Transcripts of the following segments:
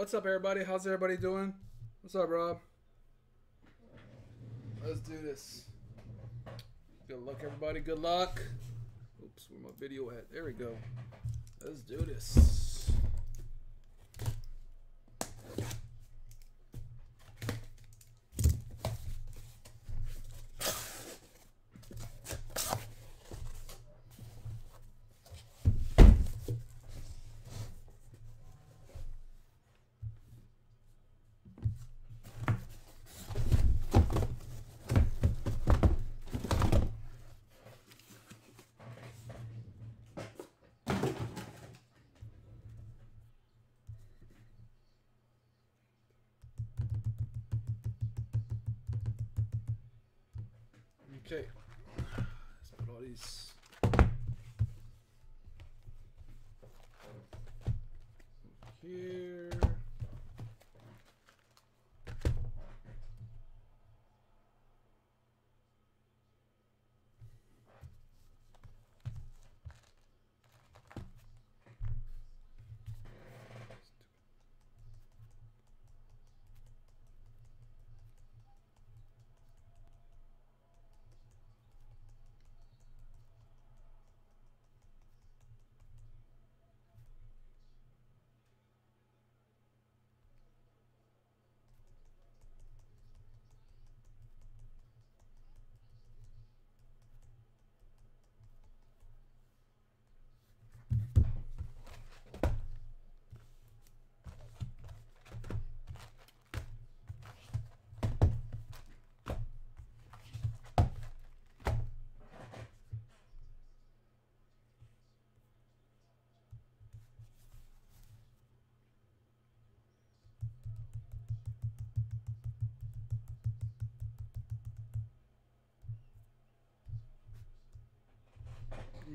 What's up, everybody? How's everybody doing? What's up, Rob? Let's do this. Good luck, everybody. Good luck. Oops, where my video at? There we go. Let's do this. Okay. Let's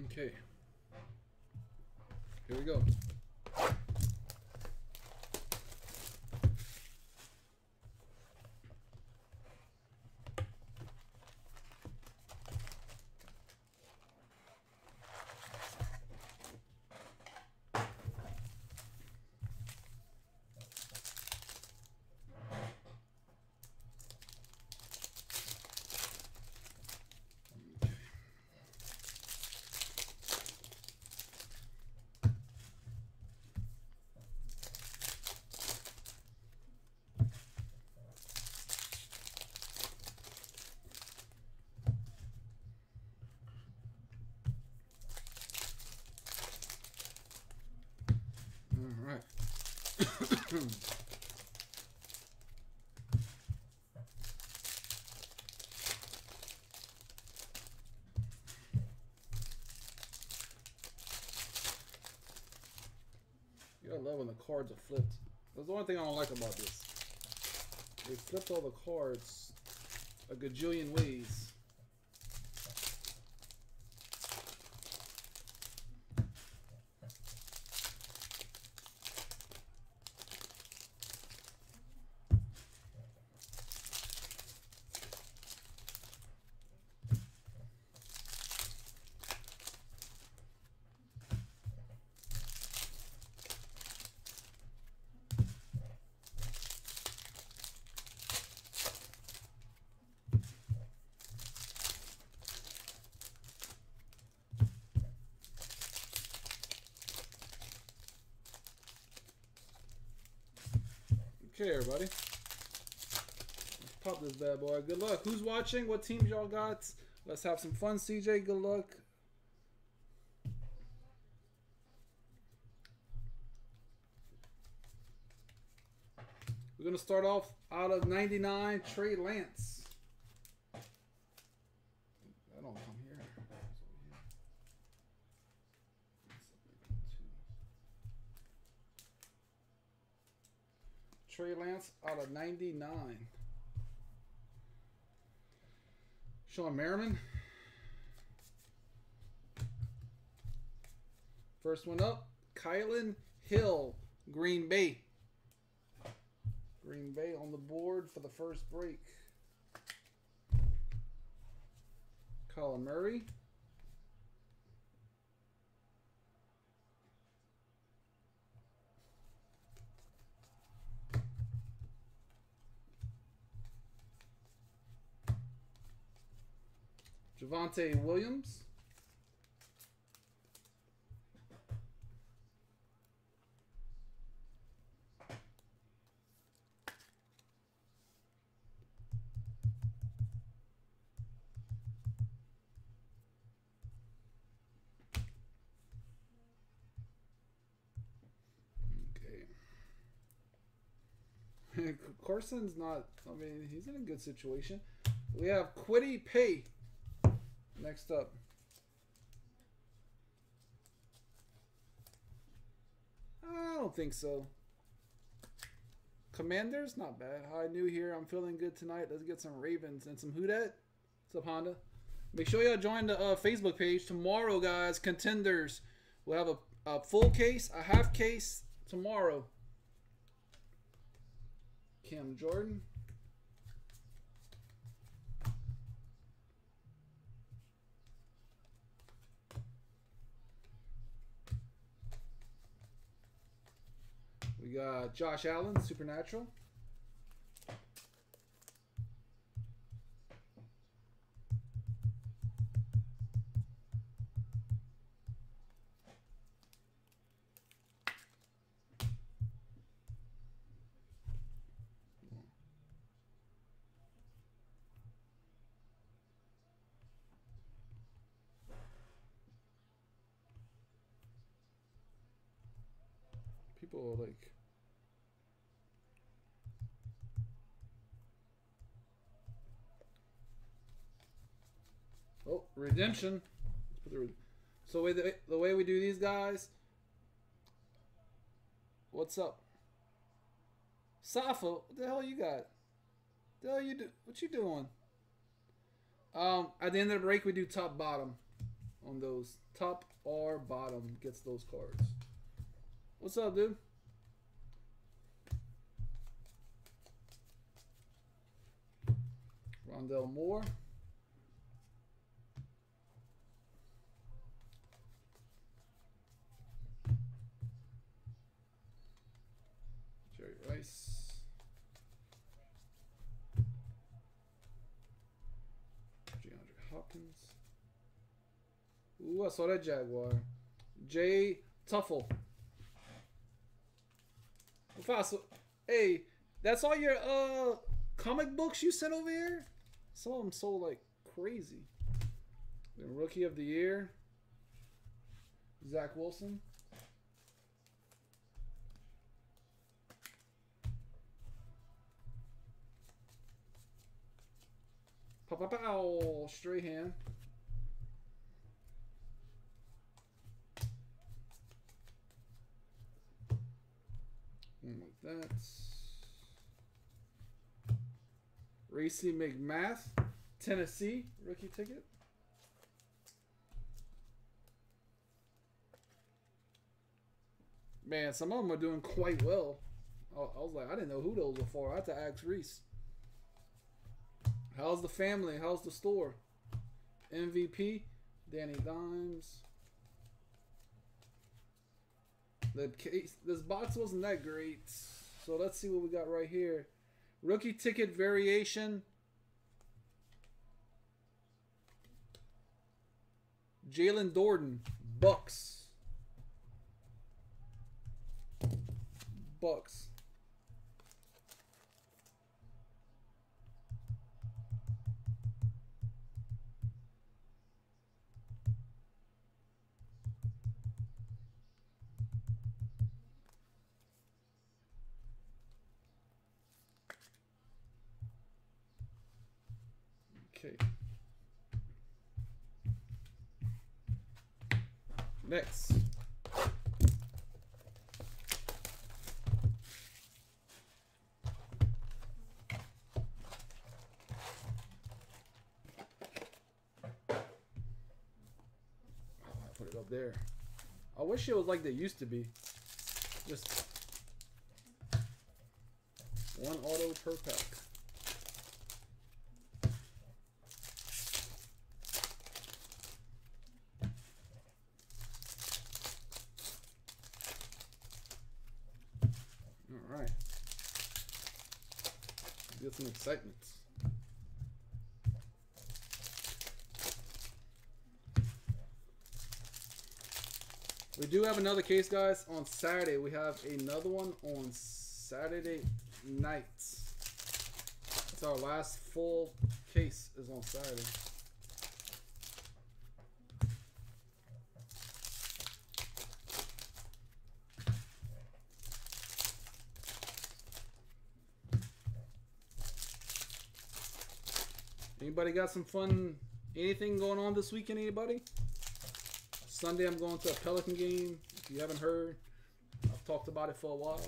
Okay. Here we go. All right. You gotta love when the cards are flipped. That's the only thing I don't like about this. They flipped all the cards a gajillion ways. Okay, everybody. Let's pop this bad boy. Good luck. Who's watching? What teams y'all got? Let's have some fun, CJ. Good luck. We're going to start off out of 99, Trey Lance. That don't come here. Trey Lance out of 99. Merriman. First one up, Kylin Hill, Green Bay. Green Bay on the board for the first break. Colin Murray. Javonte Williams. Carson's not, I mean, he's in a good situation. We have Kwity Paye next up. I don't think so. Commanders, not bad. Hi, new here. I'm feeling good tonight. Let's get some Ravens and some Who. What's up, Honda? Make sure y'all join the uh, Facebook page tomorrow, guys. Contenders. We'll have a, a full case, a half case tomorrow. Cam Jordan. We got Josh Allen, Supernatural. People like Oh, redemption. So the, the way we do these guys. What's up? Safa, what the hell you got? The hell you do? What you doing? Um, at the end of the break, we do top bottom on those. Top or bottom gets those cards. What's up, dude? Rondale Moore. Jerry Rice. DeAndre Hopkins. Ooh, I saw that Jaguar. Jay Tufele. Fossil. Hey, that's all your uh comic books you sent over here? Some of them sold like crazy. The rookie of the year. Zach Wilson. Pow pow pow Strahan. One like that. Racey McMath, Tennessee, rookie ticket. Man, some of them are doing quite well. I, I was like, I didn't know who those were for. I had to ask Reese. How's the family? How's the store? MVP, Danny Dimes. The case, this box wasn't that great. So let's see what we got right here. Rookie ticket variation. Jaelon Darden, Bucks. Bucks. Okay. Next. put it up there. I wish it was like they used to be. Just one auto per pack. excitement. We do have another case, guys, on Saturday. We have another one on Saturday night. It's our last full case is on Saturday. Anybody got some fun, anything going on this weekend, anybody? Sunday I'm going to a Pelican game. If you haven't heard, I've talked about it for a while.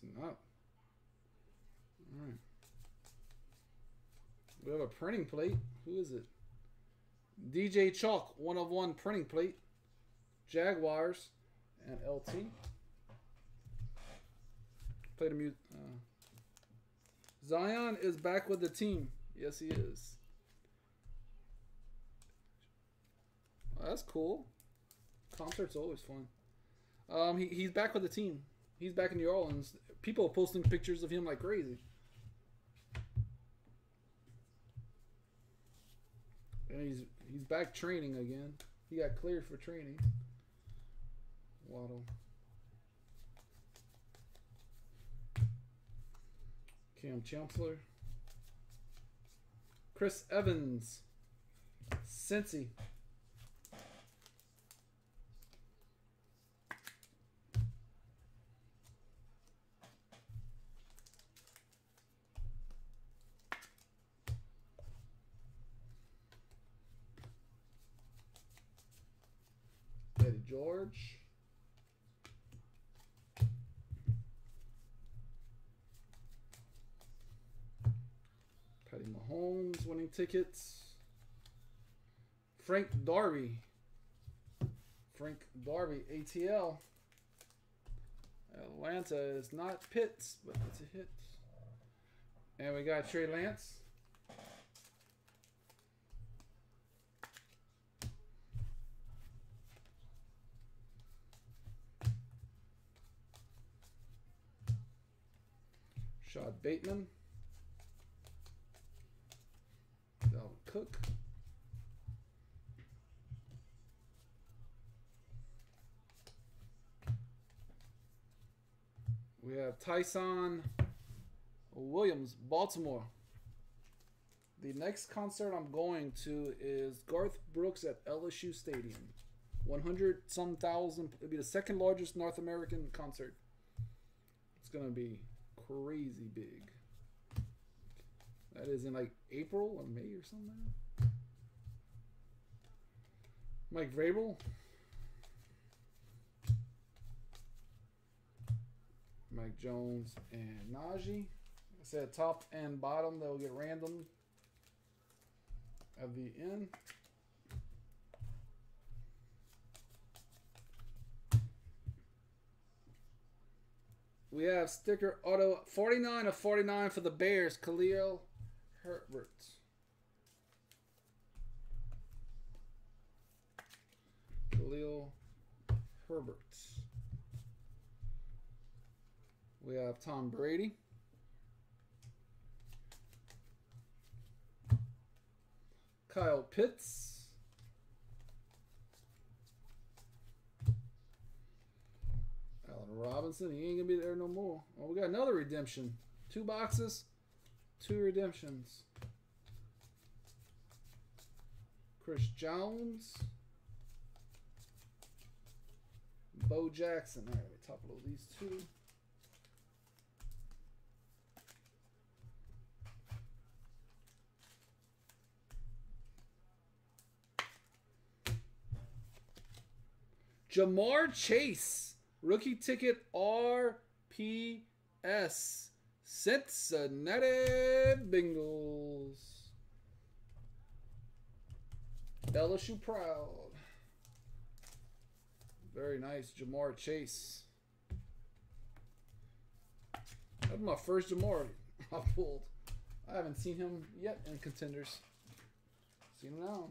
Snap. Alright. We have a printing plate. Who is it? DJ Chark, one of one printing plate. Jaguars and LT. Play the mute. Uh, Zion is back with the team. Yes, he is. That's cool. Concerts always fun. Um, he, he's back with the team. He's back in New Orleans. People posting pictures of him like crazy. And he's he's back training again. He got cleared for training. Waddle. Kam Chancellor. Chris Evans. Cincy. Eddie George. Patty Mahomes winning tickets. Frank Darby. Frank Darby, ATL. Atlanta is not Pitts, but it's a hit. And we got Trey Lance. Shad Bateman. Cook. We have Ty'Son Williams, Baltimore. The next concert I'm going to is Garth Brooks at LSU Stadium. 100 some thousand. It'll be the second largest North American concert. It's going to be crazy big. That is in like April or May or something. Mike Vrabel. Mike Jones and Najee. I said top and bottom, they'll get random at the end. We have sticker auto 49 of 49 for the Bears, Khalil Herbert. Khalil Herbert. We have Tom Brady. Kyle Pitts. Allen Robinson. He ain't to be there no more. Oh, we got another redemption. Two boxes, two redemptions. Chris Jones. Bo Jackson. All right, me top load these two. Ja'Marr Chase, rookie ticket RPS, Cincinnati Bengals. LSU proud. Very nice, Ja'Marr Chase. That's my first Ja'Marr I pulled. I haven't seen him yet in contenders. Seen him now.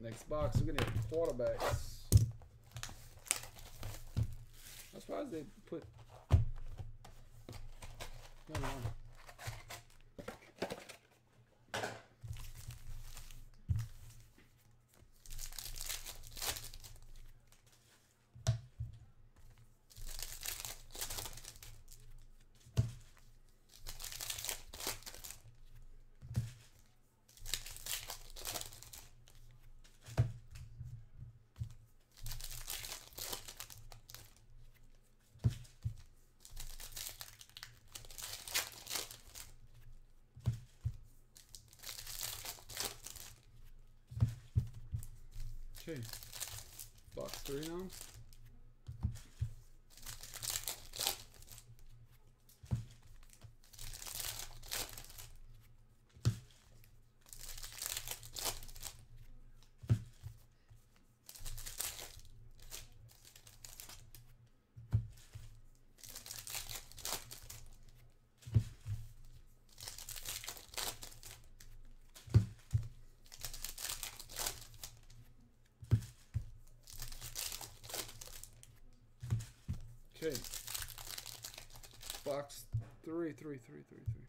Next box, we're gonna have quarterbacks. I'm surprised they put. Come on. Okay. Box three now. Okay. Box three, three, three, three.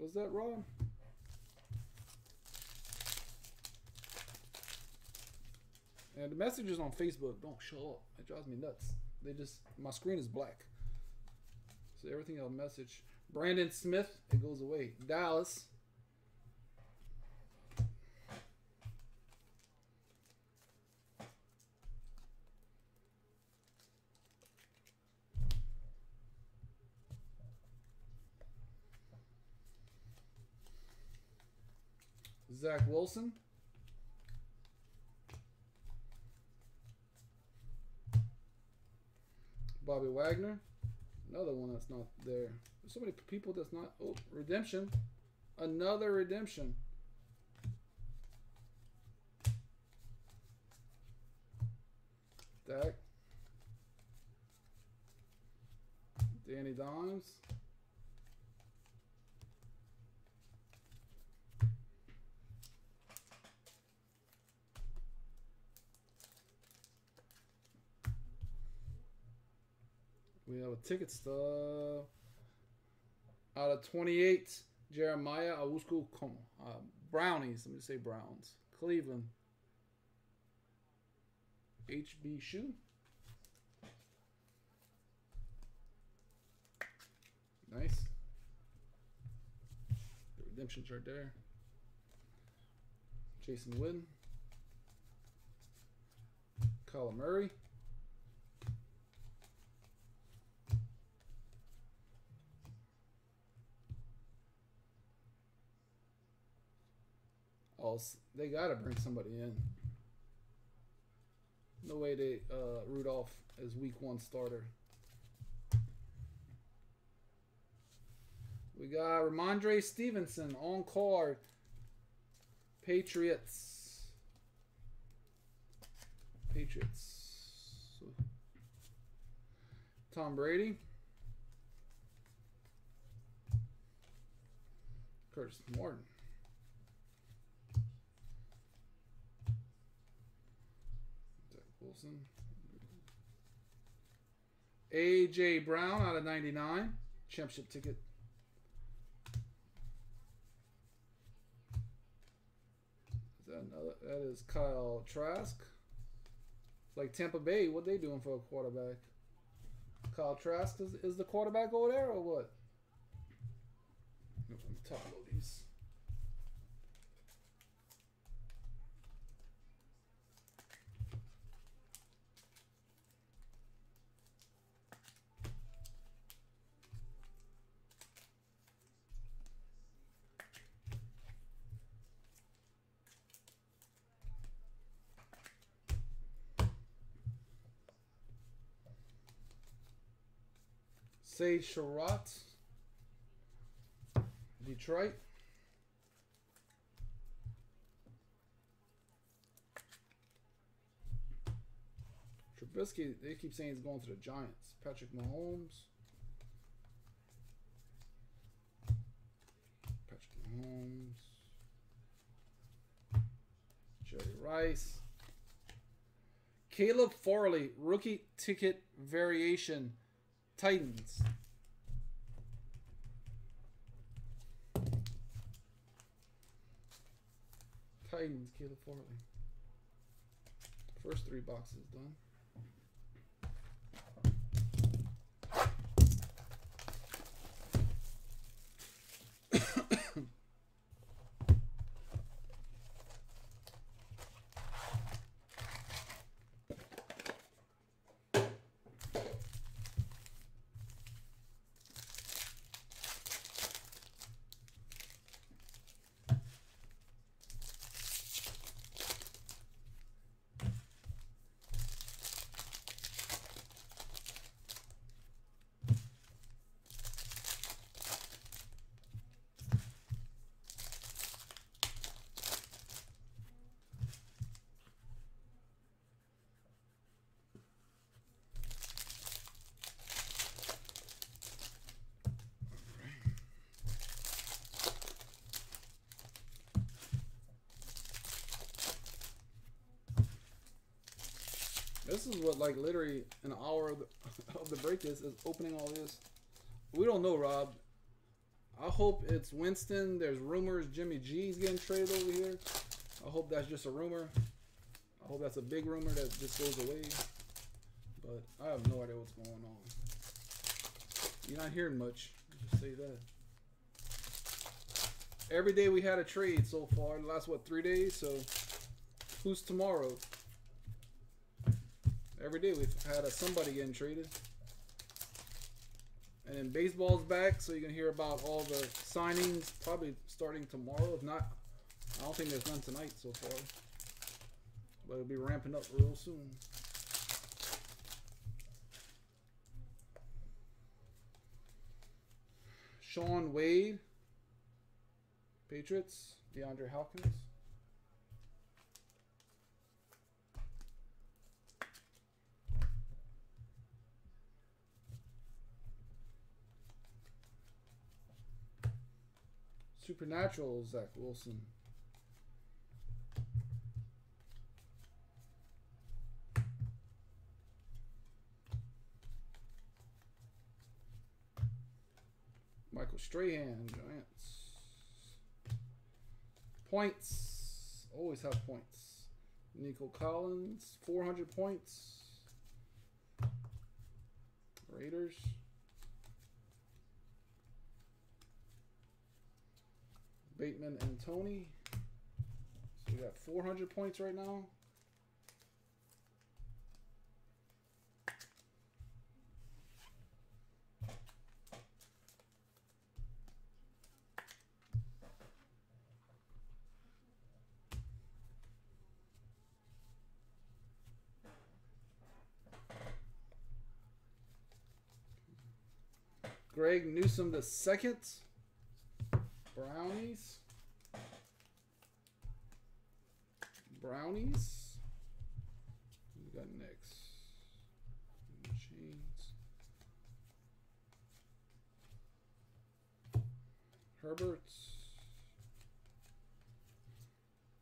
Was that wrong? And the messages on Facebook don't show up. It drives me nuts. They just my screen is black. So everything I'll message. Brandon Smith, it goes away. Dallas. Zach Wilson. Bobby Wagner. Another one that's not there. There's so many people that's not. Oh, redemption. Another redemption. Dak. Danny Dimes. We have a ticket stub. Out of 28, Jeremiah Awusku. Uh, Brownies, let me say Browns. Cleveland. HB Shoe. Nice. The redemptions right there. Jason Witten. Kyler Murray. They gotta bring somebody in. No way they uh, Rudolph as week one starter. We got Rhamondre Stevenson on card. Patriots. Patriots. Tom Brady. Curtis Martin. AJ Brown out of 99. Championship ticket. Is that another? That is Kyle Trask. It's like Tampa Bay. What they doing for a quarterback? Kyle Trask is, is the quarterback over there or what? Let me top load these. Sage Surratt. Detroit. Trubisky, they keep saying he's going to the Giants. Patrick Mahomes. Patrick Mahomes. Jerry Rice. Caleb Farley, rookie ticket variation. Titans. Titans, Caleb Farley. First three boxes done. This is what like literally an hour of the, of the break is is opening all this. We don't know, Rob. I hope it's Winston. There's rumors Jimmy G's getting traded over here. I hope that's just a rumor. I hope that's a big rumor that just goes away. But I have no idea what's going on. You're not hearing much. Just say that. Every day we had a trade so far. The last what three days? So who's tomorrow? Every day we've had a somebody getting traded. And then baseball's back, so you can hear about all the signings probably starting tomorrow. If not, I don't think there's none tonight so far. But it'll be ramping up real soon. Shaun Wade, Patriots, DeAndre Hopkins. Supernatural, Zach Wilson. Michael Strahan, Giants. Points. Always have points. Nico Collins, 400 points. Raiders. Bateman and Tony. So we got 400 points right now. Greg Newsome the second. Brownies. Brownies. We got next. Machines. Herberts.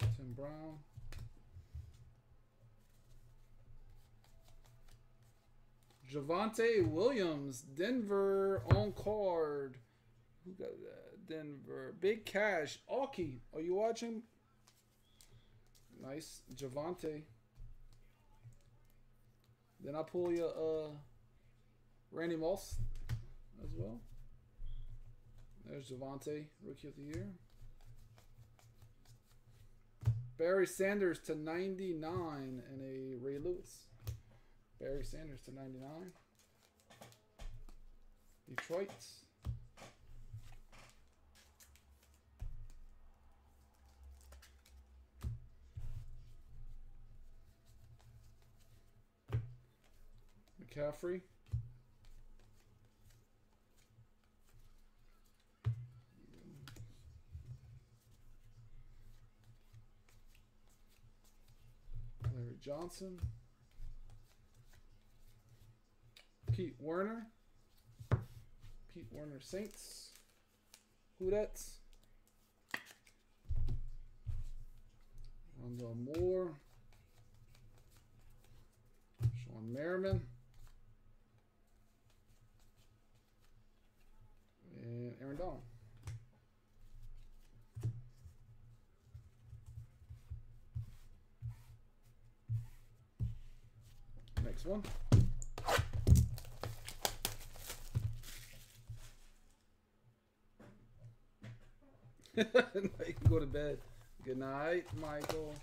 Tim Brown. Javonte Williams, Denver on card. Who got that? Denver. Big Cash. Aki, are you watching? Nice. Javonte. Then I pull you uh Randy Moss as well. There's Javonte, Rookie of the Year. Barry Sanders to 99 and a Ray Lewis. Barry Sanders to 99. Detroit. McCaffrey. Larry Johnson. Pete Werner. Pete Werner Saints. Hudets. Ronzo Moore. Shawne Merriman. And Aaron Donald. Next one. you can go to bed. Good night, Michael.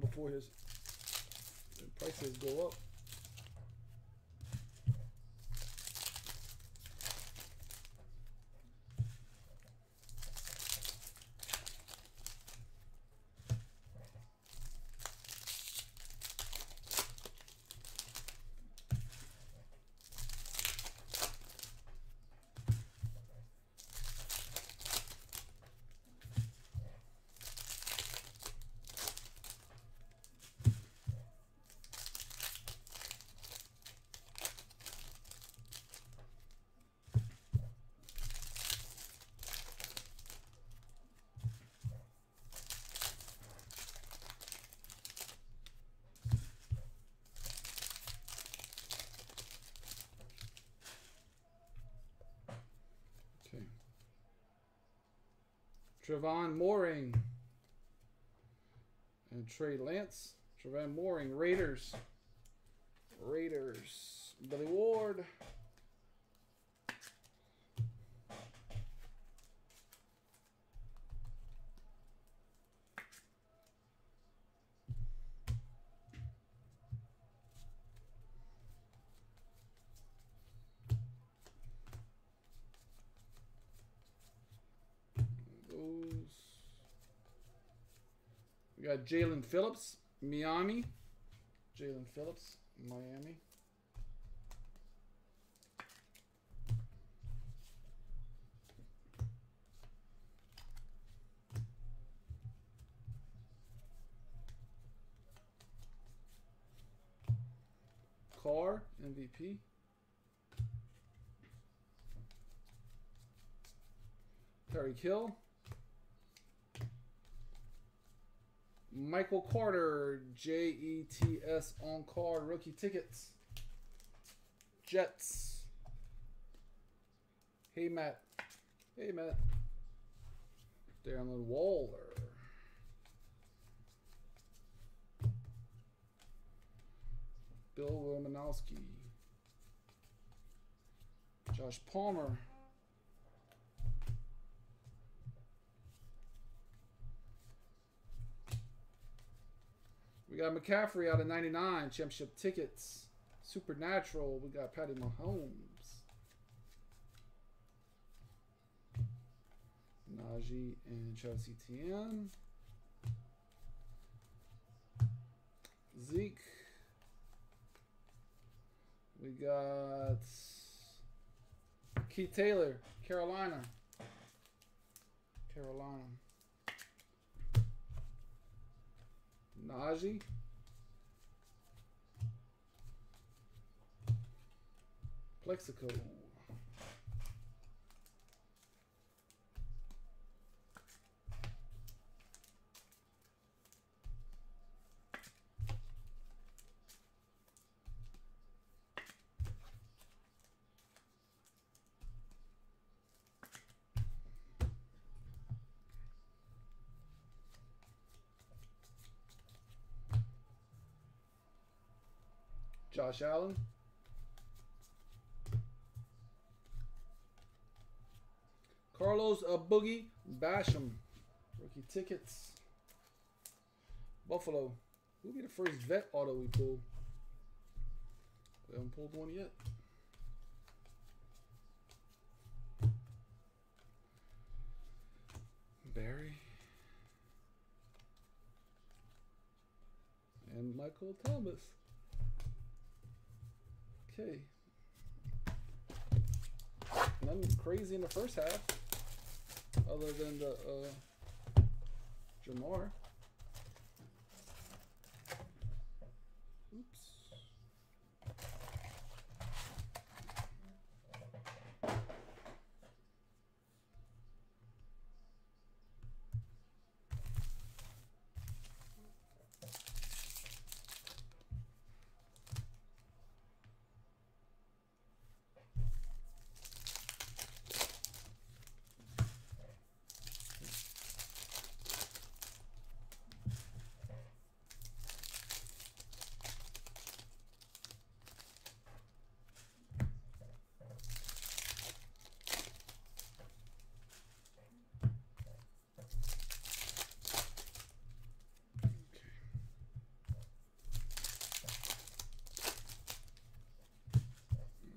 Before his prices go up. Okay. Tre'von Moehrig and Trey Lance. Tre'von Moehrig, Raiders. Raiders. Billy Ward. Those. We got Jaelan Phillips, Miami. Jaelan Phillips, Miami. Carr, MVP. Terry Kill. Michael Carter, J E T S on card rookie tickets. Jets. Hey Matt. Hey Matt. Darren Waller. Bill Romanowski. Josh Palmer. We got McCaffrey out of 99, championship tickets. Supernatural, we got Patty Mahomes. Najee and Chelsea Tien. Zeke. We got Keith Taylor, Carolina. Carolina. Najee. Plaxico. Josh Allen. Carlos a Boogie Basham. Rookie tickets. Buffalo. Who'll be the first vet auto we pull? We haven't pulled one yet. Barry. And Michael Thomas. Okay. Nothing crazy in the first half. Other than the uh, Ja'Marr. Oops.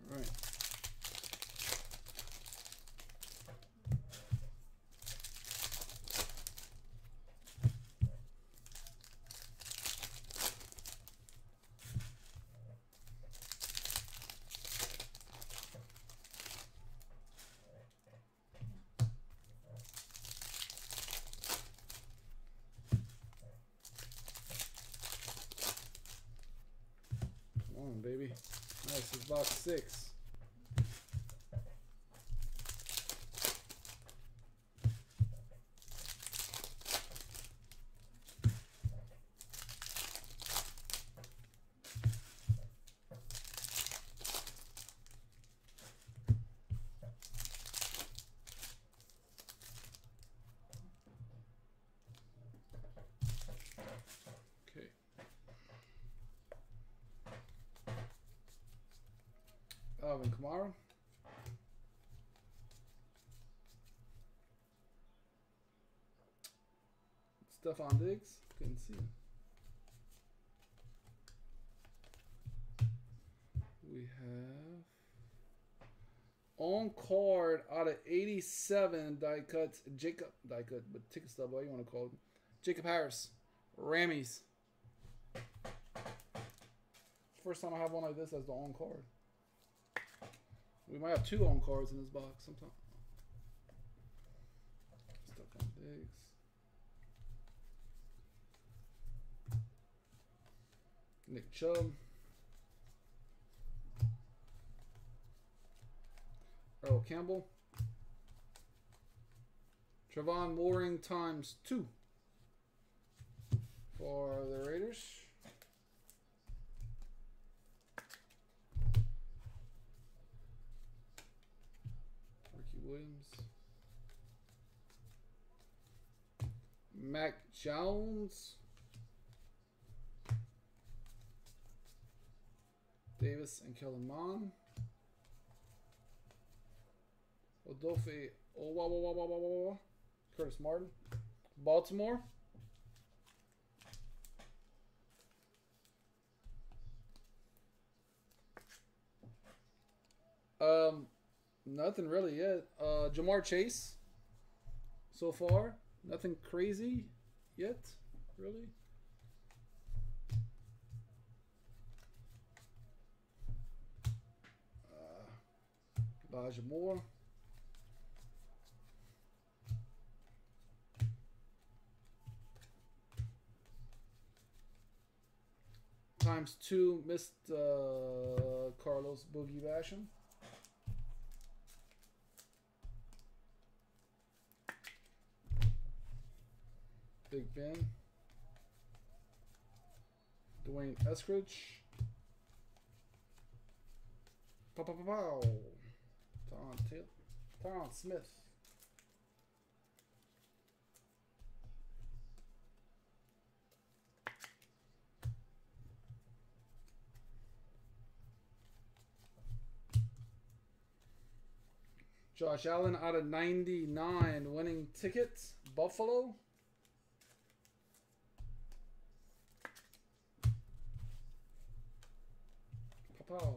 All right. Come on, baby. Nice, it's box six. Okay. Alvin Kamara. Stefon Diggs. Couldn't see him. We have on card out of 87 die cuts Jacob die cut but ticket stub what you want to call it Jacob Harris Rammies first time I have one like this as the on card we might have two on cards in this box sometime. Stuck on Diggs. Nick Chubb. Earl Campbell. Tre'von Moehrig times two for the Raiders. Ricky Williams. Mac Jones. Davis and Kellen Mond. Oh, wah, wah, wah. Curtis Martin. Baltimore. Um, nothing really yet. Uh, Ja'Marr Chase. So far, nothing crazy yet, really. Elijah Moore. Times two missed uh, Carlos Boogie Basham. Big Ben. D'Wayne Eskridge. Pow, pow, pow, pow. Tyron, Taylor, Tyron Smith. Josh Allen out of 99. Winning tickets, Buffalo. Papa.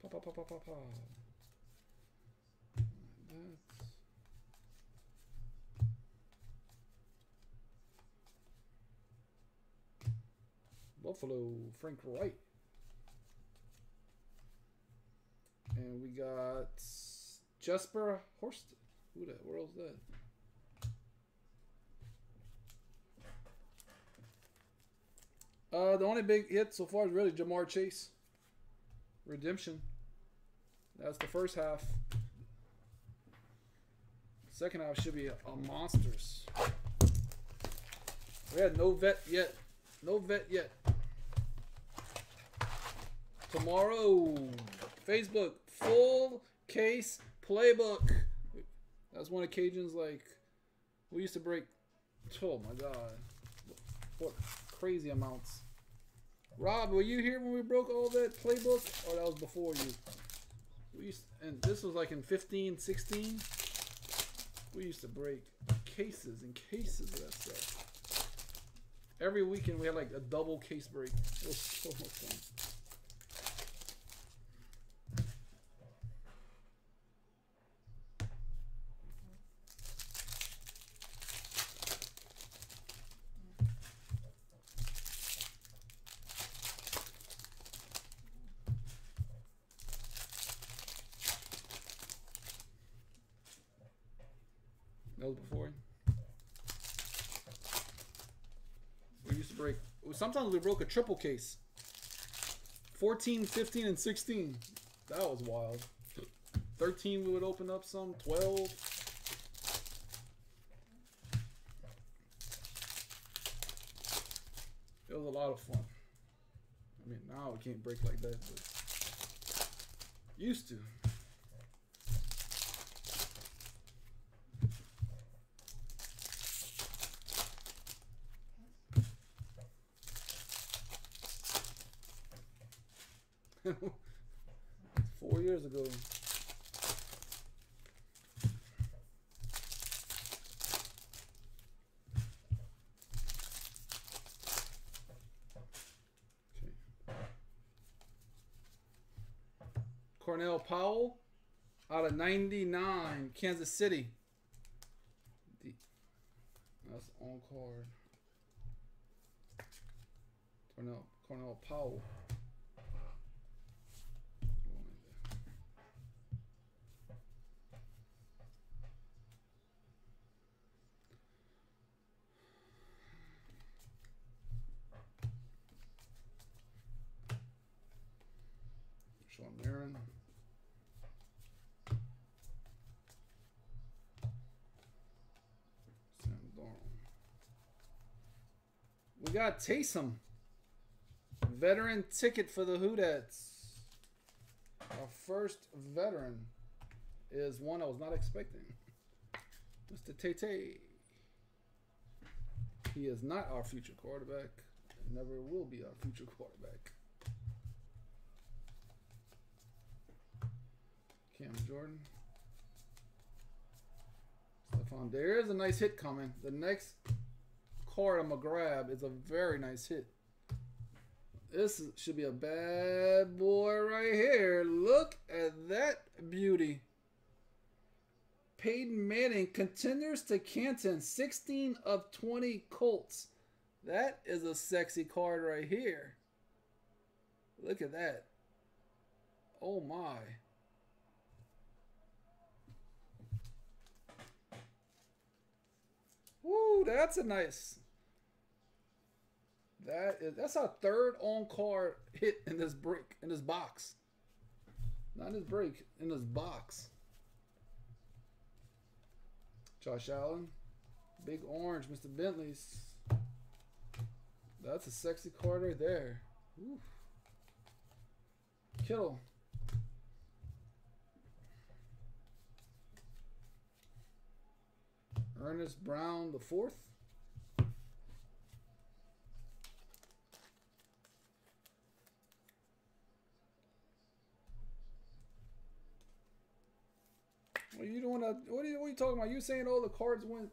Papa, papa, papa. Buffalo, Frank Wright. And we got Jesper Horst. Who the world's that? Uh, the only big hit so far is really Ja'Marr Chase. Redemption. That's the first half. Second half should be a, a monsters. We had no vet yet. No vet yet. Tomorrow, Facebook full case playbook. That's one of Cajun's like we used to break. Oh my god, what crazy amounts. Rob, were you here when we broke all that playbook? Or that was before you? We used and this was like in 15, 16. We used to break cases and cases of that stuff. Every weekend we had like a double case break. It was so much fun. Before. We used to break. Sometimes we broke a triple case. 14, 15, and 16. That was wild. 13 we would open up some. 12. It was a lot of fun. I mean, now we can't break like that, but used to. Four years ago. Okay. Cornell Powell out of 99, Kansas City. That's on card. Cornell, Cornell Powell. Sean Marin. Sam Darnold. We got Taysom. Veteran ticket for the Hoodets. Our first veteran is one I was not expecting. Mr. Tate. He is not our future quarterback. Never will be our future quarterback. Cam Jordan. Stephon, there is a nice hit coming. The next card I'm going to grab is a very nice hit. This should be a bad boy right here. Look at that beauty. Peyton Manning continues to Canton. 16 of 20 Colts. That is a sexy card right here. Look at that. Oh my. Woo, that's a nice. That is that's our third on card hit in this break in this box. Not in this break, in this box. Josh Allen. Big orange, Mr. Bentley's. That's a sexy card right there. Oof. Kittle. Ernest Brown the fourth. Are you doing a what are you, what are you talking about? You saying oh the cards went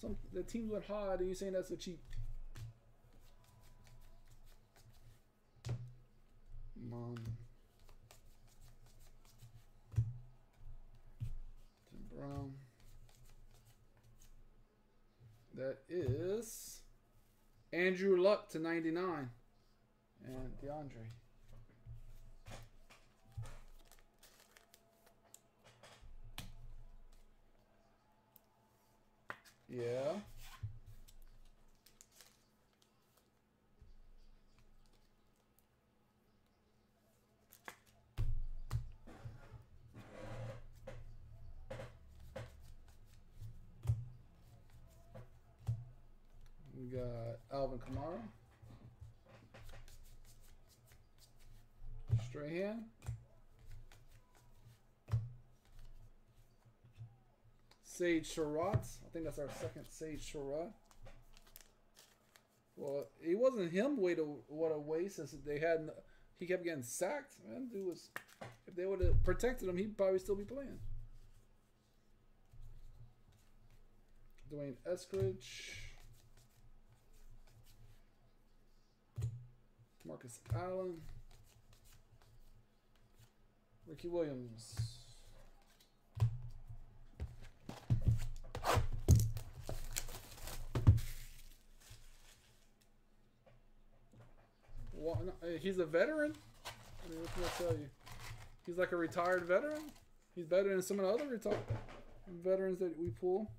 some the teams went hard and you saying that's so cheap. Mom. Tim Brown. That is Andrew Luck to 99. And DeAndre. Yeah. We got Alvin Kamara. Strahan. Sage Surratt. I think that's our second Sage Surratt. Well, it wasn't him way to what a waste since they had he kept getting sacked. Man, dude was if they would have protected him, he'd probably still be playing. D'Wayne Eskridge. Marcus Allen. Ricky Williams. Uh, he's a veteran. I mean, what can I tell you? He's like a retired veteran. He's better than some of the other retired veterans that we pull.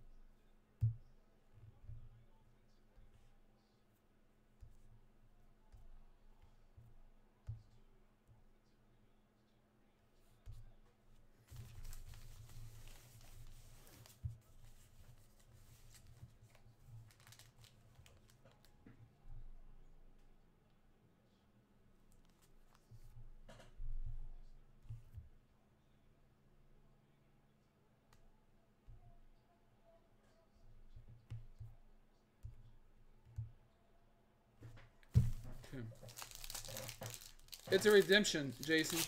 It's a redemption, Jason.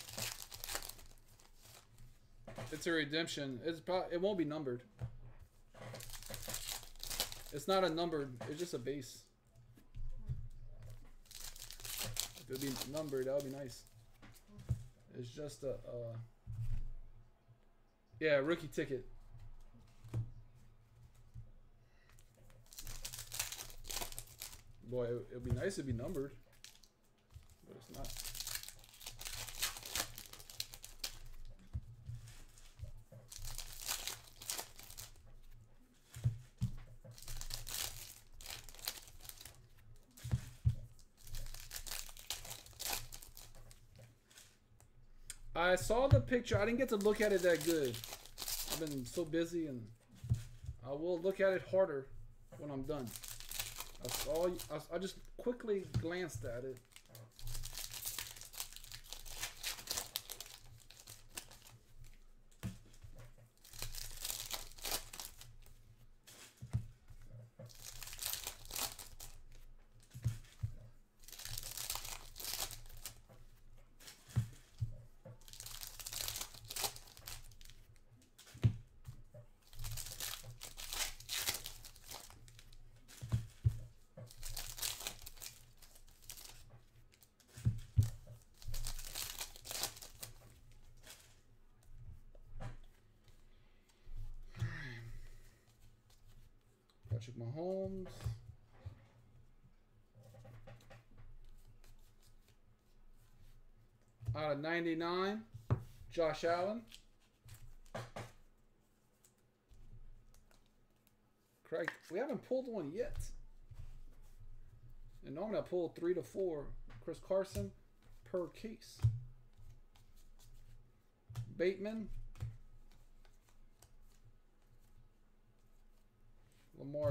It's a redemption. It's pro- it won't be numbered. It's not a numbered. It's just a base. If it would be numbered, that would be nice. It's just a, yeah, rookie ticket. Boy, it would be nice to be numbered, but it's not. I saw the picture. I didn't get to look at it that good. I've been so busy, and I will look at it harder when I'm done. I saw. I, I just quickly glanced at it. Patrick Mahomes. Out of 99, Josh Allen. Craig, we haven't pulled one yet. And normally I pull three to four. Chris Carson per case. Bateman.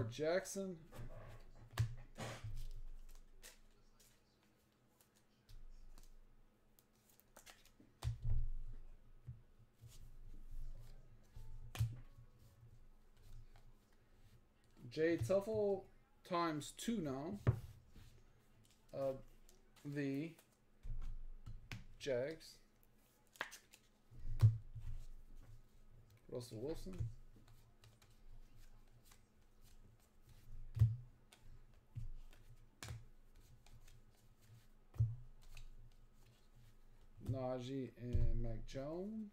Lamar Jackson. Jay Tufele times two now. Uh, the Jags. Russell Wilson. Najee and Mac Jones.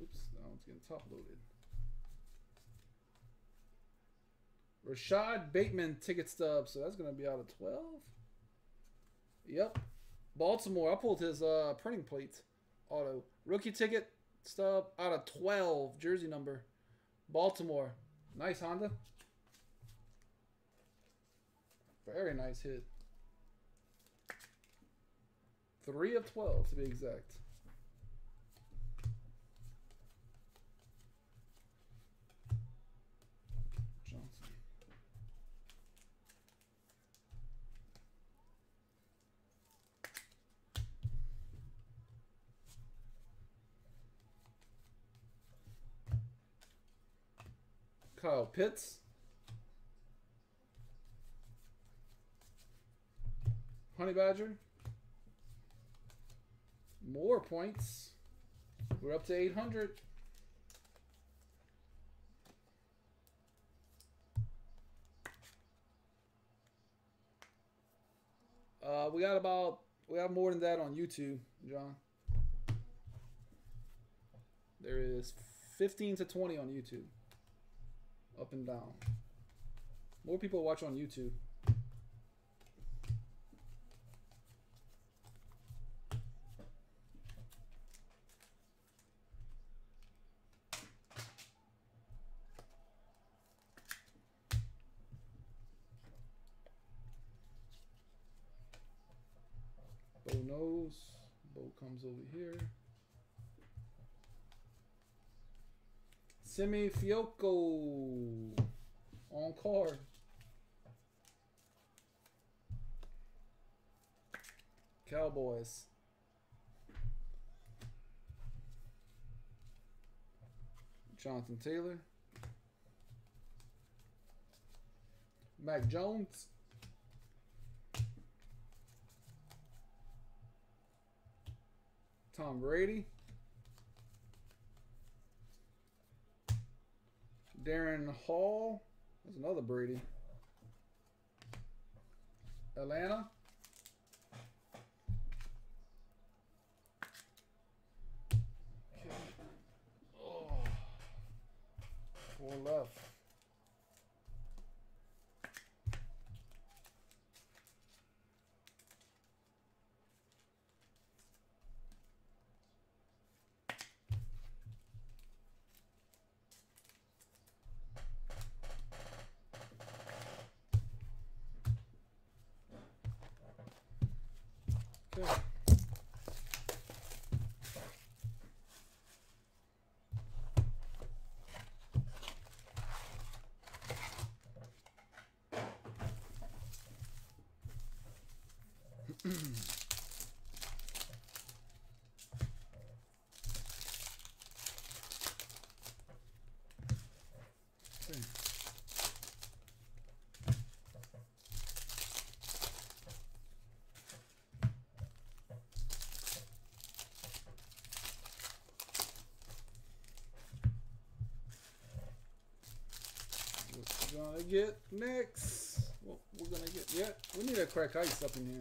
Oops, that one's getting top loaded. Rashod Bateman ticket stub, so that's gonna be out of twelve. Yep. Baltimore. I pulled his uh, printing plate auto. Rookie ticket stub out of 12. Jersey number. Baltimore. Nice Honda. Very nice hit. 3 of 12 to be exact. Johnson. Kyle Pitts. Honey Badger. More points. We're up to 800. Uh, we got about we have more than that on YouTube, John. There is 15 to 20 on YouTube. Up and down. More people watch on YouTube. Bo knows. Bo comes over here. Semi Fioco on card. Cowboys. Jonathan Taylor. Mac Jones. Tom Brady. Darren Hall. There's another Brady. Atlanta. Oh. Four left. Okay. Gonna get next? What we're gonna get? Yeah, we need a crack ice up in here.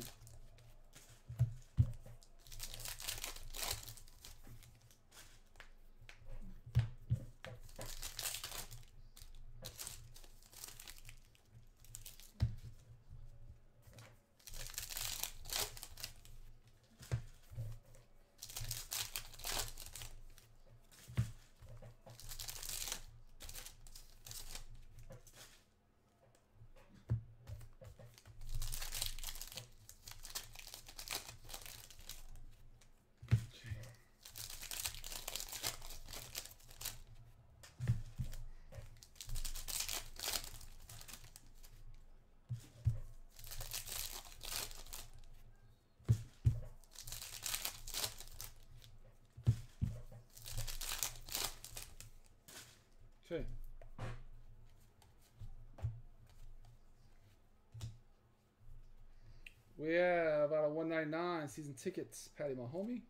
Okay. We have out of 199 season tickets, Patty Mahomey.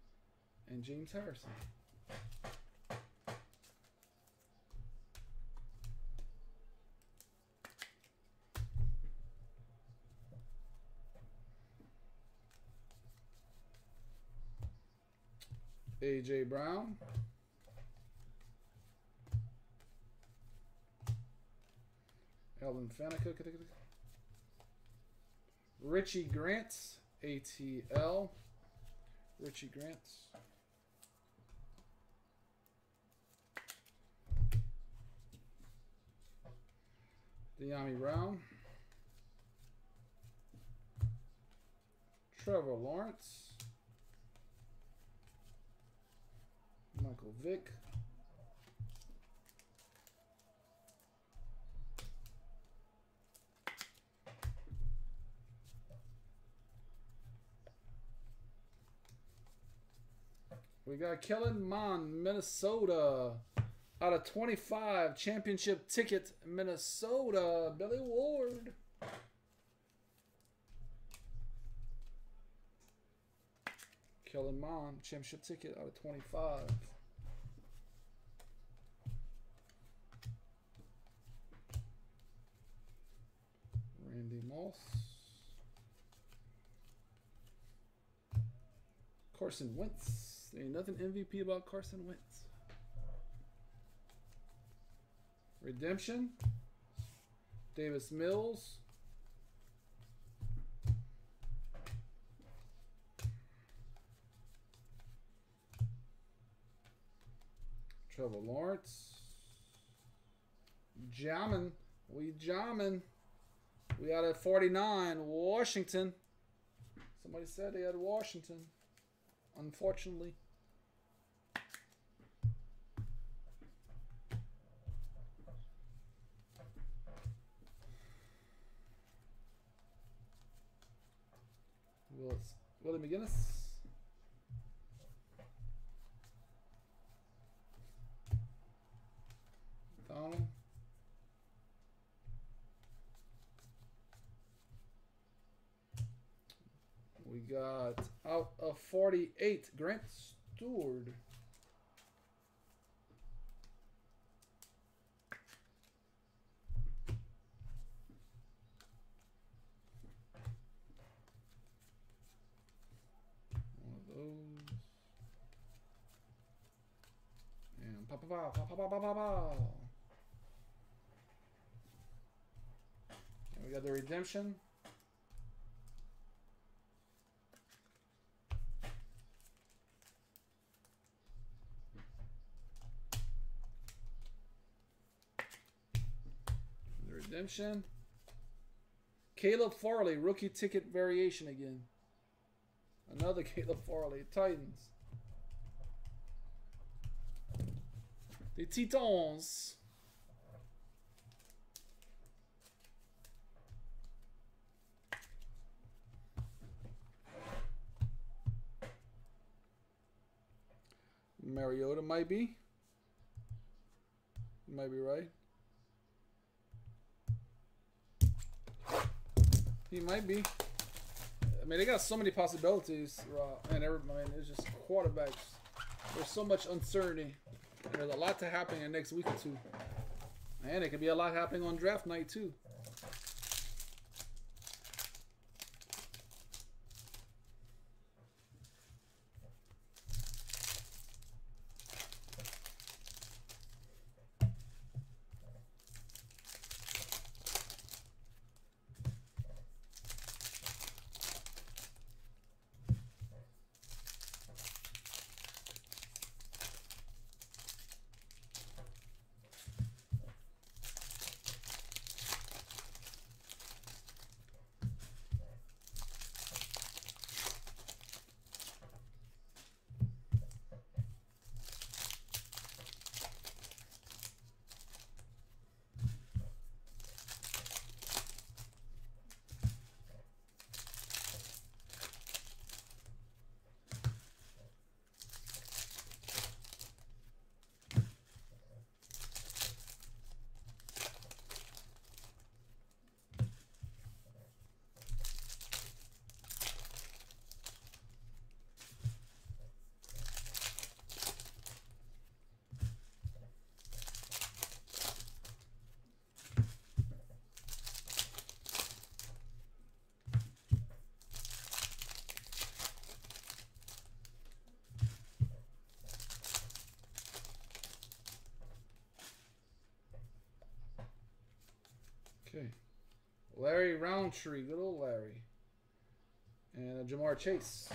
and James Harrison. AJ Brown. Elvin Faneca. Richie Grants. ATL. Richie Grants. Dyami Brown. Trevor Lawrence. Michael Vick. We got Kellen Mond, Minnesota. Out of 25, championship ticket, Minnesota, Billy Ward. Kellen Mond, championship ticket out of 25. Randy Moss. Carson Wentz. There ain't nothing MVP about Carson Wentz. Redemption. Davis Mills. Trevor Lawrence. Jamming. We jamming. We out at 49. Washington. Somebody said they had Washington. Unfortunately. Willis. Willie McGinnis. Donald. We got out of 48, Grant Stewart. One of those. And pow pow pow pow pow pow pow. And we got the redemption. The redemption. Caleb Farley, rookie ticket variation again. Another Caleb Farley, Titans. The Titans. Mariota might be. Might be right. He might be. I mean, they got so many possibilities, uh, and I mean, it's just quarterbacks. There's so much uncertainty. There's a lot to happen in the next week or two. And it could be a lot happening on draft night, too. Larry Rountree, good old Larry. And uh, Ja'Marr Chase.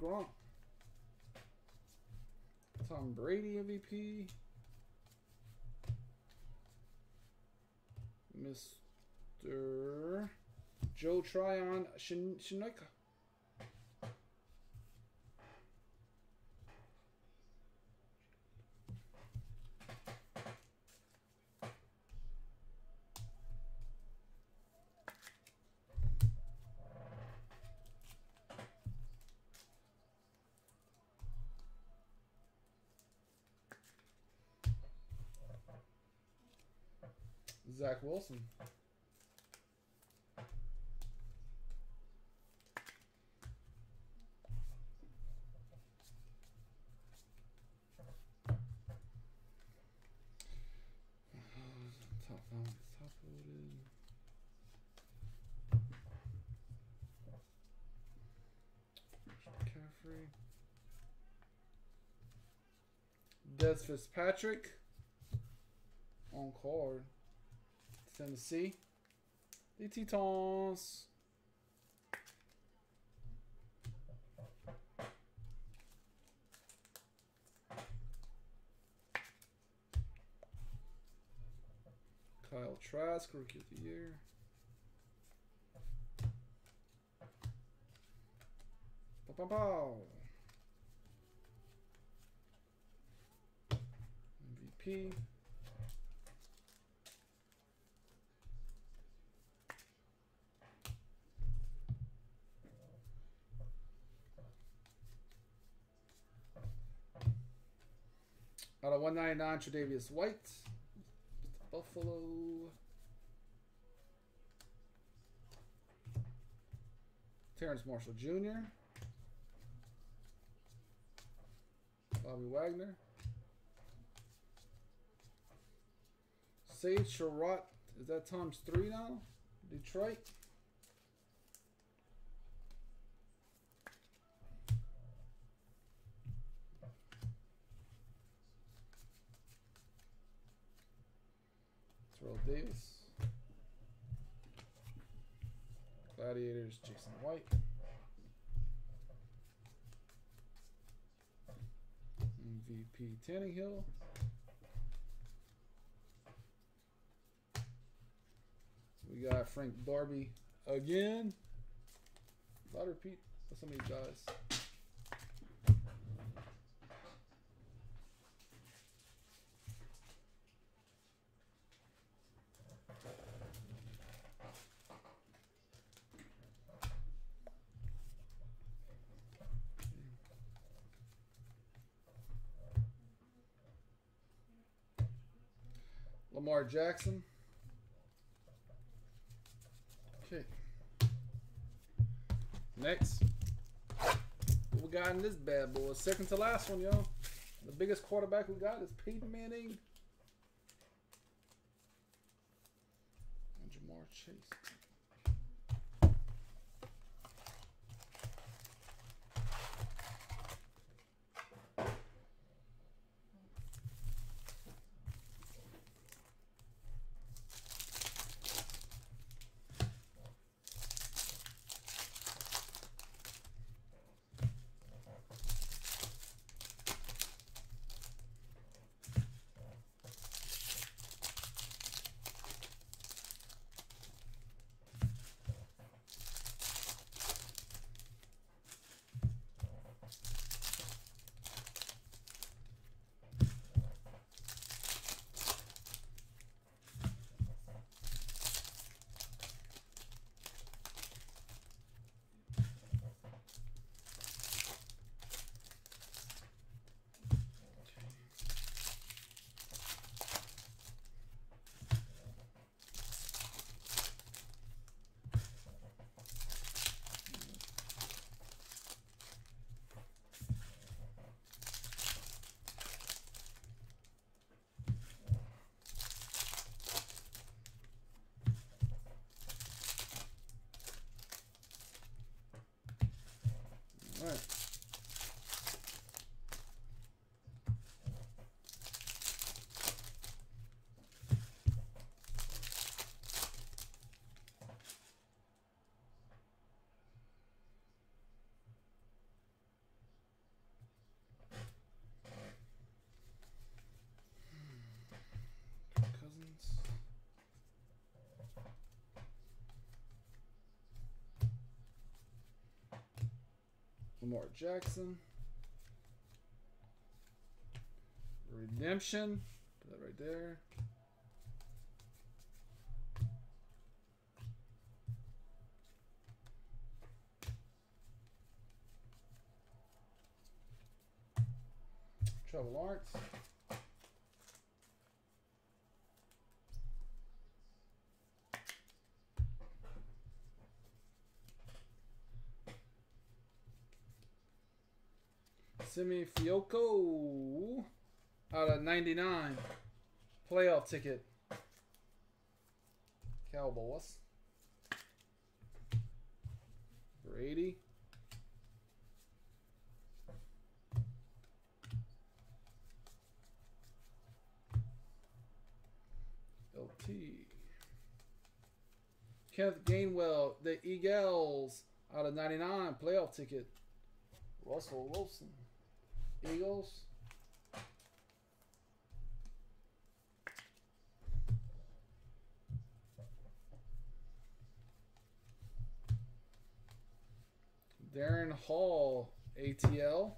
Gronk. Tom Brady MVP. Mr. Joe Tryon Shin Shinoka. Zach Wilson. Top balance, top loaded. McCaffrey. Fitzpatrick on card. Tennessee. The Titans. Kyle Trask, Rookie of the Year. Pow, pow, pow. Out of 199, Tre'Davious White. Buffalo. Terrace Marshall Jr. Bobby Wagner. Sage Surratt. Is that times three now? Detroit. Terrell Davis. Gladiators, Jason White. MVP Tannehill. We got Frank Darby again. A lot of repeat with some of these guys. Lamar Jackson. Okay. Next. What we got in this bad boy? Second to last one, y'all. The biggest quarterback we got is Peyton Manning. And Ja'Marr Chase. Lamar Jackson. Redemption. Put that right there. Trevor Lawrence. Simi Fehoko out of 99. Playoff ticket. Cowboys. Brady. LT. Kenneth Gainwell, the Eagles out of 99. Playoff ticket. Russell Wilson. Eagles. Darren Hall, ATL.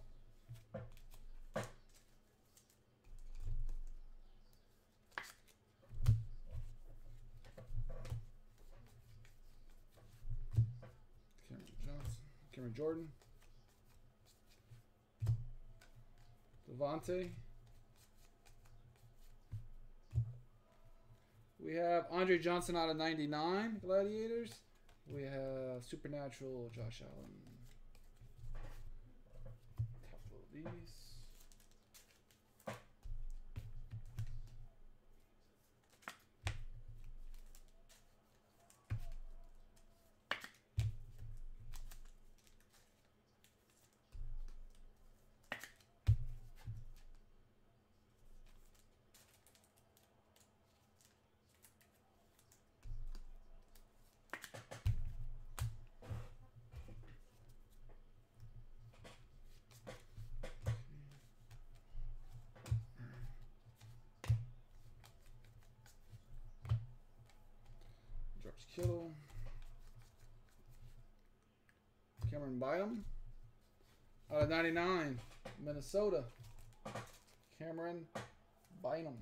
Cameron Johnson, Cameron Jordan. Devontae. We have Andre Johnson out of 99 Gladiators. We have Supernatural Josh Allen. Top of these. Kittle. Camryn Bynum. Out of 99, Minnesota. Camryn Bynum.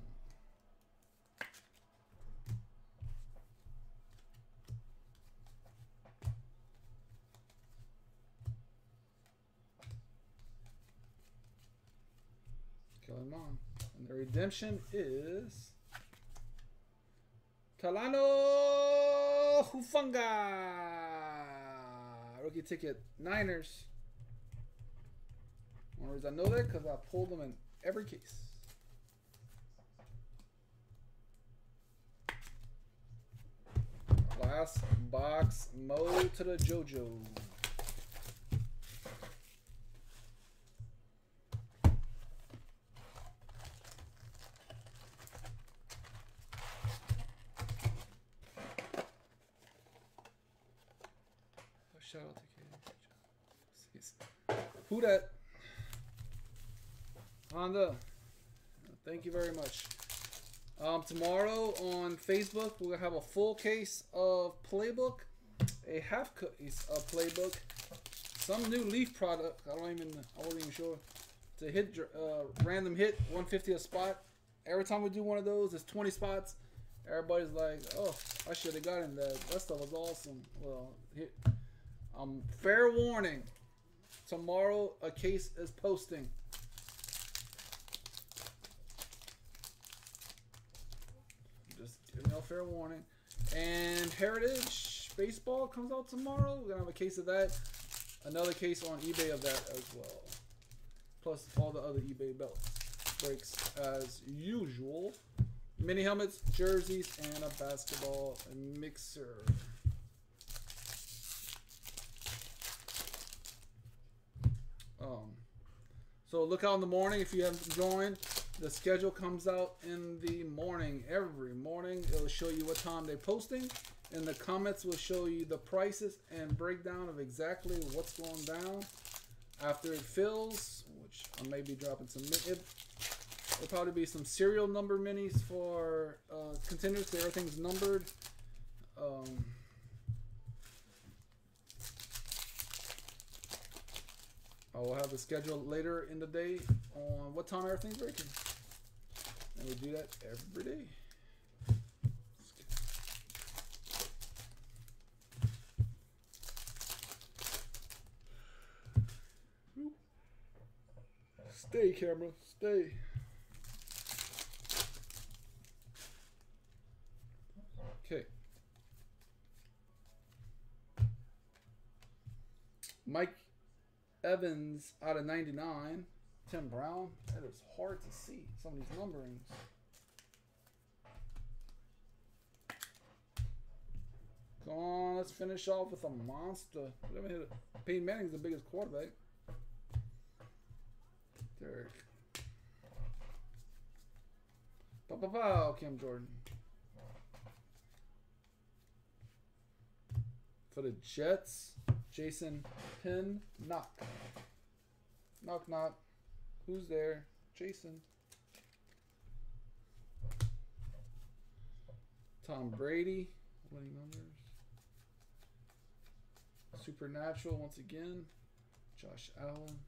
Kellen Mond. And the redemption is Hufanga. Rookie ticket. Niners. One reason I know that because I pulled them in every case. Last box, Mo to the JoJo. Shout out to KJ. Who that? Honda. Thank you very much. Um, tomorrow on Facebook, we're going to have a full case of Playbook, a half case of Playbook, some new Leaf product. I don't even, I wasn't even sure. To hit uh, random hit, 150 a spot. Every time we do one of those, it's 20 spots. Everybody's like, "Oh, I should have gotten that. That stuff was awesome." Well, here, um, fair warning. Tomorrow, a case is posting. Just giving you a fair warning. And Heritage Baseball comes out tomorrow. We're gonna have a case of that. Another case on eBay of that as well. Plus all the other eBay belts breaks as usual. Mini helmets, jerseys, and a basketball mixer. So look out in the morning if you haven't joined. The schedule comes out in the morning every morning. It'll show you what time they're posting, and the comments will show you the prices and breakdown of exactly what's going down. After it fills, which I may be dropping some, it, will probably be some serial number minis for uh. So everything's numbered. Um, I will have the schedule later in the day on what time everything's breaking. And we do that every day. Stay, camera. Stay. Okay. Mike Evans out of 99. Tim Brown. That is hard to see. Some of these numberings. Come on, let's finish off with a monster. We haven't hit it. Peyton Manning's the biggest quarterback. Derek. Pow, pow, pow, Cam Jordan. For the Jets, Jason Pin Knock. Knock knock. Who's there? Jason. Tom Brady. Winning numbers. Supernatural once again. Josh Allen.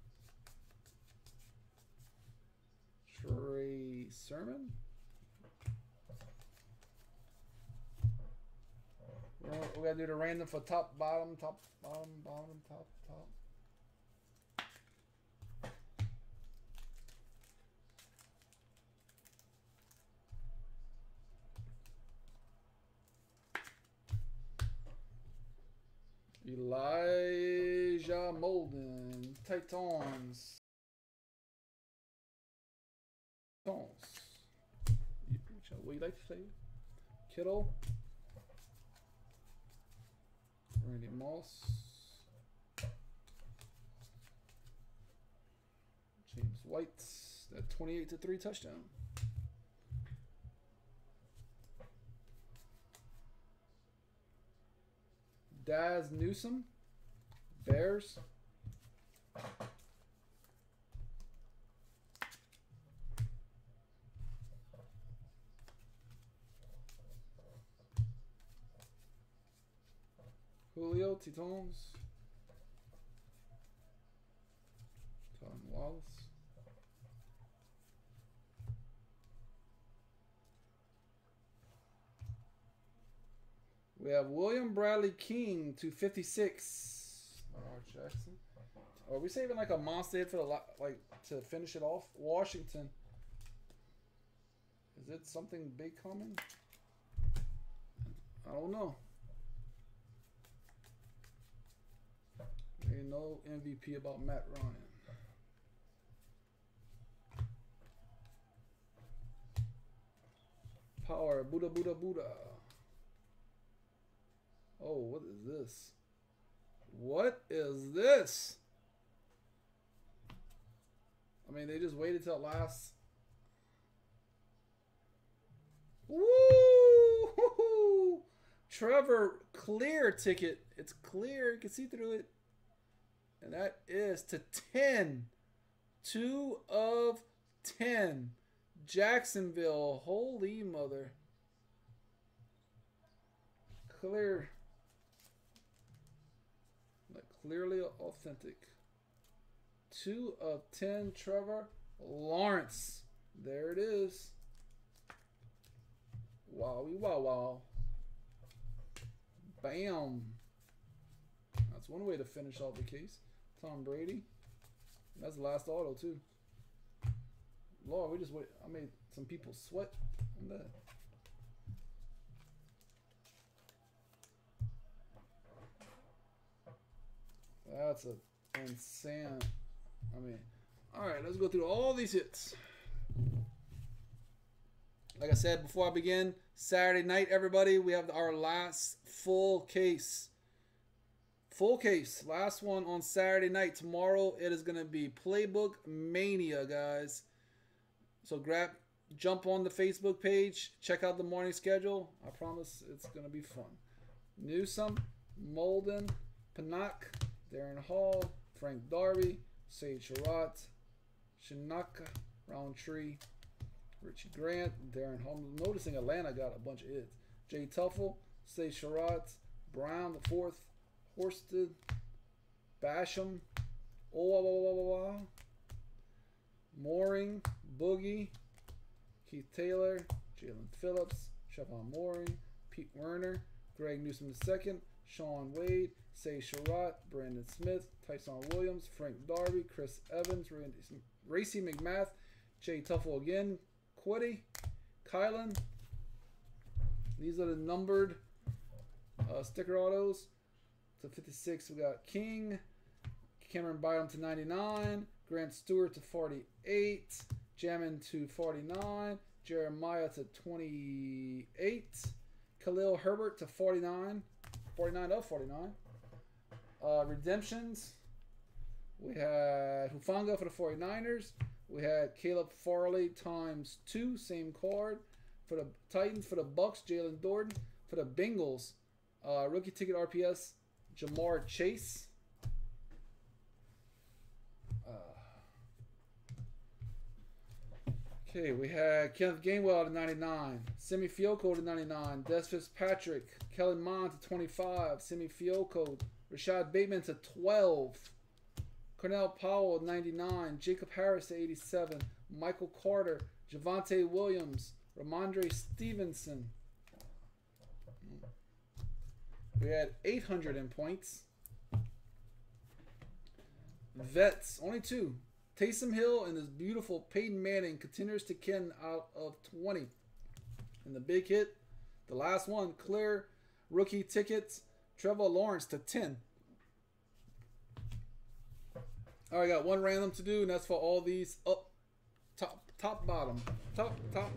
Trey Sermon. We're, we gotta do the random for top, bottom, top, bottom, bottom, top, top. Elijah Molden, Titans. Titans. Do you like to say? Kittle. Randy Moss. James White. That 28 to 3 touchdown. Dazz Newsome. Bears. Julio Titones. Tom Wallace. We have William Bradley King to 56. Lamar Jackson. Are we saving like a monster for the like to finish it off? Washington. Is it something big coming? I don't know. Ain't no MVP about Matt Ryan. Power, Buddha, Buddha, Buddha. Oh, what is this? What is this? I mean, they just waited till last. Woo! Trevor, clear ticket. It's clear. You can see through it. And that is to 10. 2 of 10. Jacksonville. Holy mother. Clear. Like clearly authentic. 2 of 10. Trevor Lawrence. There it is. Wowie wow wow. Bam. That's one way to finish off the case. Tom Brady. That's the last auto too. Lord, we just wait. I made some people sweat on that. That's a insane. I mean, all right, let's go through all these hits. Like I said before I begin, Saturday night, everybody, we have our last full case. Full case. Last one on Saturday night. Tomorrow it is going to be Playbook Mania, guys. So grab, jump on the Facebook page. Check out the morning schedule. I promise it's going to be fun. Newsom, Molden, Pinnock, Darren Hall, Frank Darby, Sage Surratt, Shinaka, Rountree, Richie Grant, Darren Hall. Noticing Atlanta got a bunch of hits. Jay Tufele, Sage Surratt, Brown the fourth, Horsted, Basham, Owawawawa. Moehrig, Boogie, Keith Taylor, Jaelan Phillips, Tre'von Moehrig, Pete Werner, Greg Newsome II, Shaun Wade, Say Surratt, Brandon Smith, Ty'Son Williams, Frank Darby, Chris Evans, Randy, Racey McMath, Jay Tufele again, Kwity, Kylin. These are the numbered uh, sticker autos. To 56, we got King, Camryn Bynum to 99, Grant Stuard to 48, Jammin to 49, Jeremiah to 28, Khalil Herbert to 49, 49 of 49. Uh, redemptions, we had Hufanga for the 49ers. We had Caleb Farley times two, same card. For the Titans, for the Bucks, Jaelon Darden. For the Bengals, uh, rookie ticket RPS, Ja'Marr Chase. Uh, okay, we had Kenneth Gainwell to 99, Simi Fehoko to 99, Dez Fitzpatrick, Kellen Mond to 25, Simi Fehoko, Rashod Bateman to 12, Cornell Powell 99, Jacob Harris to 87, Michael Carter, Javonte Williams, Rhamondre Stevenson. We had 800 in points. Vets, only two. Taysom Hill and this beautiful Peyton Manning continues to Ken out of 20. And the big hit, the last one, clear rookie tickets, Trevor Lawrence to 10. All right, got one random to do, and that's for all these up, top, top, bottom, top, top,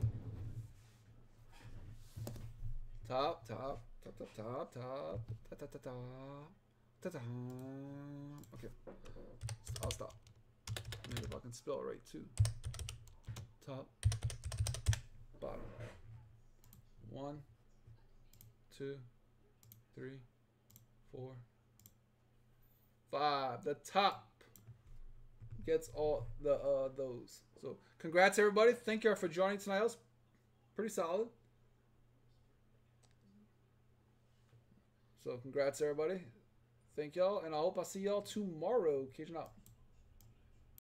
top, top, Top, top, top, top, ta, ta, ta, ta, ta, ta. Okay. I'll stop. Maybe if I can spell right too. Top. Bottom. One. Two. Three. Four. Five. The top gets all the uh, those. So congrats everybody. Thank you all for joining tonight. It was pretty solid. So congrats everybody. Thank y'all, and I hope I see y'all tomorrow. Cajun out.